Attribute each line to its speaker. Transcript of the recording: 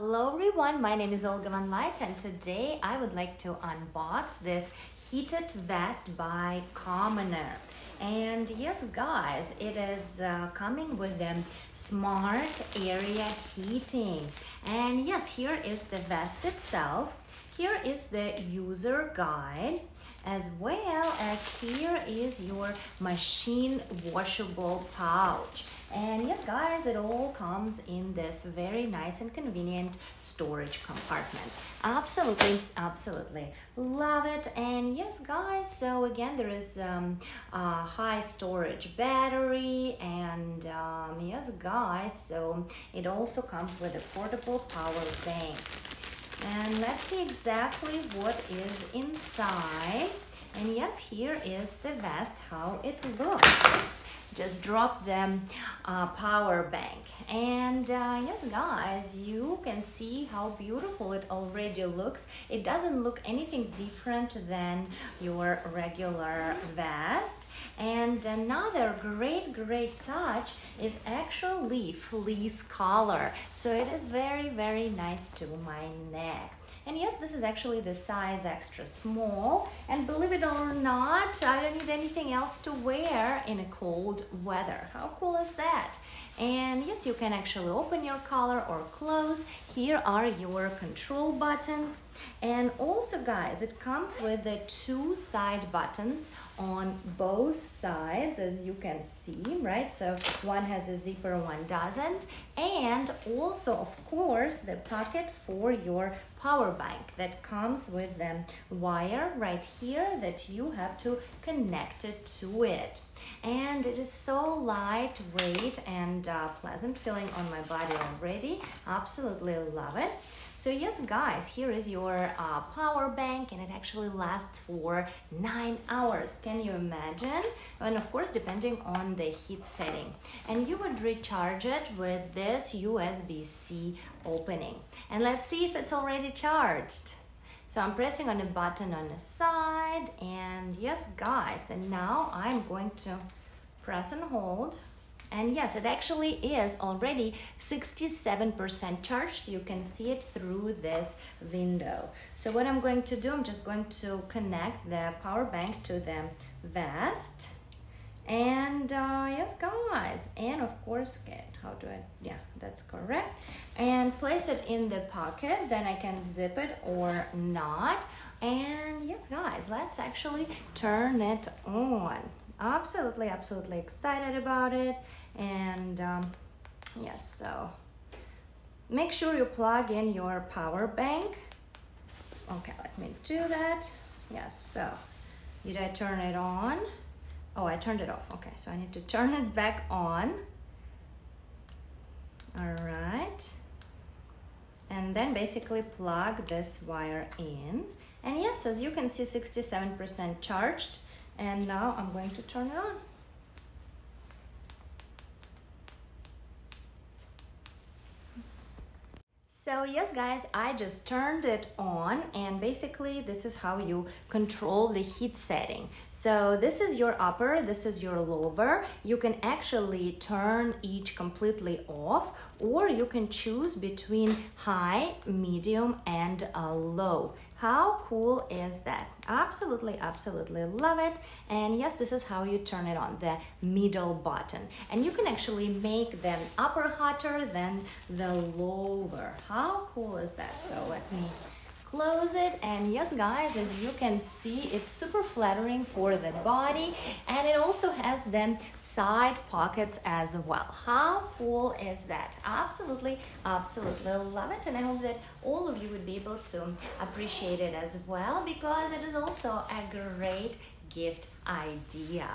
Speaker 1: Hello everyone, my name is Olga Von Light and today I would like to unbox this heated vest by Camoner. And yes guys, it is uh, coming with the smart area heating. And yes, here is the vest itself. Here is the user guide as well as here is your machine washable pouch. And yes, guys, it all comes in this very nice and convenient storage compartment. Absolutely, absolutely love it. And yes, guys, so again, there is um, a high storage battery. And um, yes, guys, so it also comes with a portable power bank. And let's see exactly what is inside. And yes, here is the vest, how it looks. Just drop them uh, power bank. And uh, yes, guys, you can see how beautiful it already looks. It doesn't look anything different than your regular vest. And another great, great touch is actually fleece collar. So it is very, very nice to my neck. And yes, this is actually the size extra small. And believe it or not, I don't need anything else to wear in a cold weather. How cool is that? And yes, you can actually open your collar or close. Here are your control buttons. And also guys, it comes with the two side buttons on both sides, as you can see, right? So one has a zipper, one doesn't. And also, of course, the pocket for your power bank that comes with the wire right here that you have to connect it to it. And it is so lightweight and uh, pleasant feeling on my body already. Absolutely love it. So yes, guys, here is your uh, power bank and it actually lasts for nine hours. Can you imagine? And of course, depending on the heat setting. And you would recharge it with this USB-C opening. And let's see if it's already charged. So I'm pressing on a button on the side and yes guys and now I'm going to press and hold and yes, it actually is already 67% charged. You can see it through this window. So what I'm going to do, I'm just going to connect the power bank to the vest. And uh, yes, guys, and of course, okay, how do I, yeah, that's correct. And place it in the pocket, then I can zip it or not. And yes, guys, let's actually turn it on absolutely absolutely excited about it. And um, yes so make sure you plug in your power bank. Okay let me do that. Yes so did I turn it on? Oh I turned it off. Okay so I need to turn it back on. All right. And then basically plug this wire in. And yes as you can see 67% charged and now I'm going to turn it on. So yes guys, I just turned it on and basically this is how you control the heat setting. So this is your upper, this is your lower. You can actually turn each completely off or you can choose between high, medium and a low. How cool is that? Absolutely, absolutely love it. And yes, this is how you turn it on, the middle button. And you can actually make them upper hotter than the lower. How cool is that? So let me close it and yes guys as you can see it's super flattering for the body and it also has them side pockets as well. How cool is that? Absolutely absolutely love it and i hope that all of you would be able to appreciate it as well because it is also a great gift idea